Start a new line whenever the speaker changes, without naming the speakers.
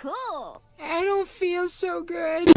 Cool.
I don't feel so good.